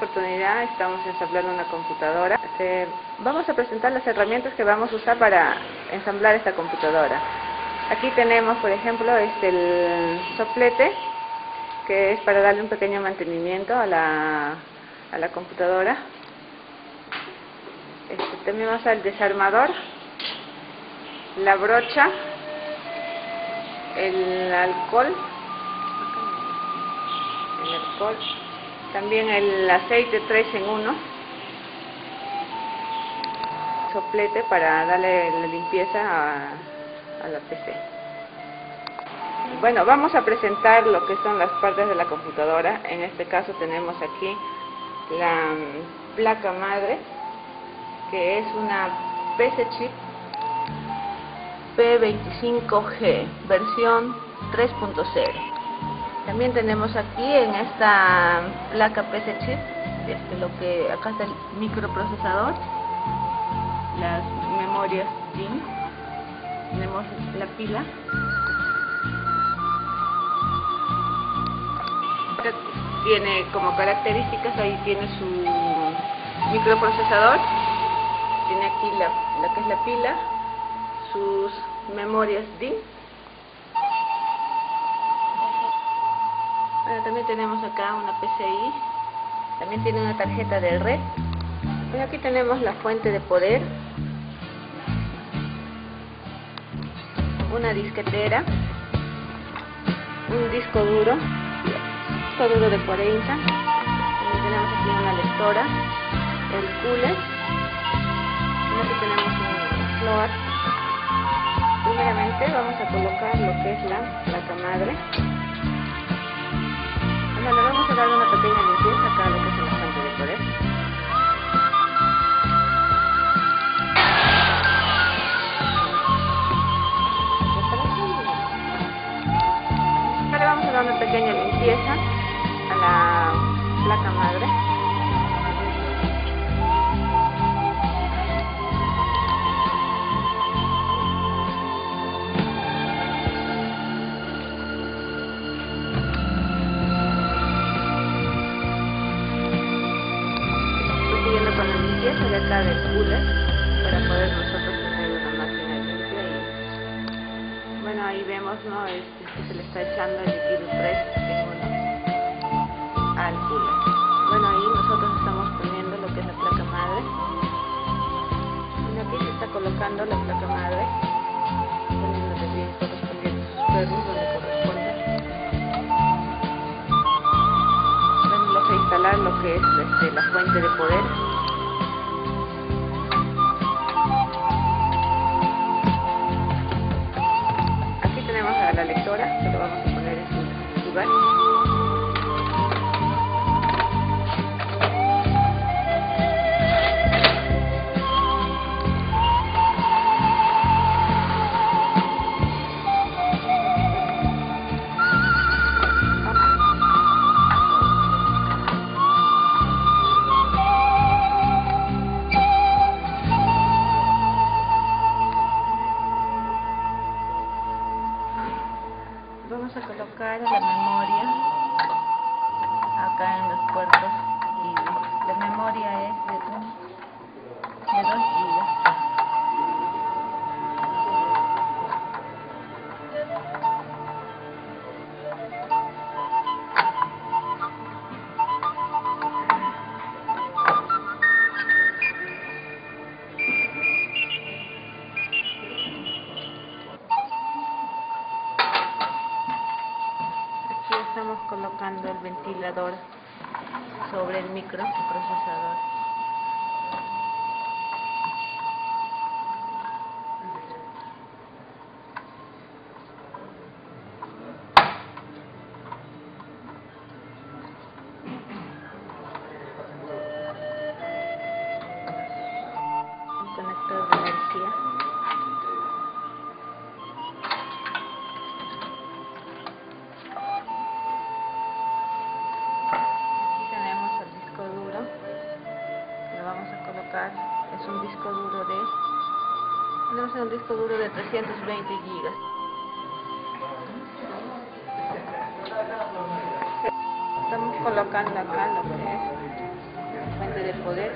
oportunidad estamos ensamblando una computadora. Este, vamos a presentar las herramientas que vamos a usar para ensamblar esta computadora. Aquí tenemos, por ejemplo, este, el soplete, que es para darle un pequeño mantenimiento a la, a la computadora. Este, tenemos el desarmador, la brocha, el alcohol, el alcohol, también el aceite 3 en 1, soplete para darle la limpieza a, a la PC. Bueno, vamos a presentar lo que son las partes de la computadora. En este caso tenemos aquí la mm, placa madre, que es una PC Chip P25G, versión 3.0. También tenemos aquí en esta placa PC chip, este, lo que acá está el microprocesador, las memorias DIN, tenemos la pila. Tiene como características, ahí tiene su microprocesador, tiene aquí la, la que es la pila, sus memorias DIN también tenemos acá una PCI, también tiene una tarjeta de red. Y aquí tenemos la fuente de poder, una disquetera, un disco duro, disco duro de 40, también tenemos aquí una lectora, el cooler, aquí tenemos un floor. Primeramente vamos a colocar lo que es la placa madre. Vamos a dar una pequeña limpieza limpieza de acá del cooler para poder nosotros tener una máquina limpia y bueno ahí vemos no este, que se le está echando el líquido fresco al cooler bueno ahí nosotros estamos poniendo lo que es la placa madre. Y aquí se está colocando la placa madre poniéndole bien correspondiendo sus perros donde corresponde. Vamos a instalar lo que es este, la fuente de poder memoria. Acá en los puertos. Y la memoria es de, de 2 GB el ventilador sobre el microprocesador. Es un disco duro de tenemos un disco duro de 320 gigas estamos colocando acá lo que es fuente de poder.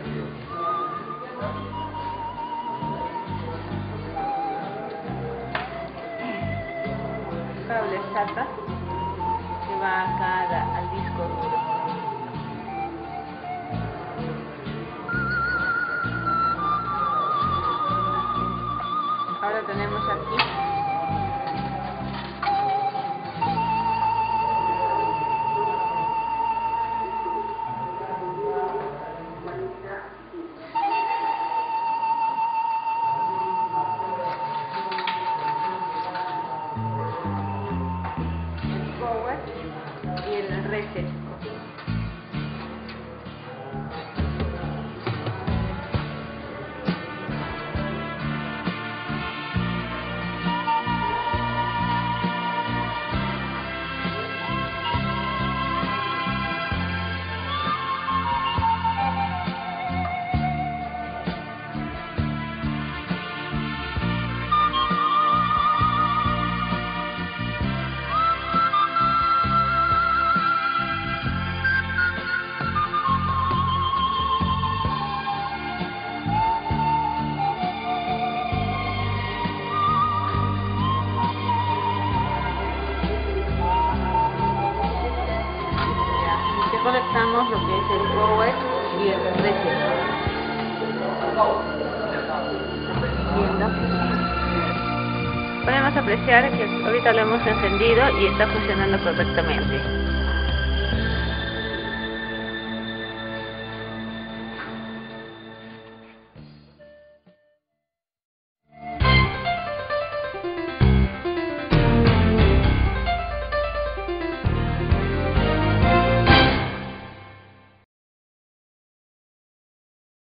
Cable SATA que va acá al disco duro. Tenemos aquí y el reset. El power y el. Podemos apreciar que ahorita lo hemos encendido y está funcionando correctamente.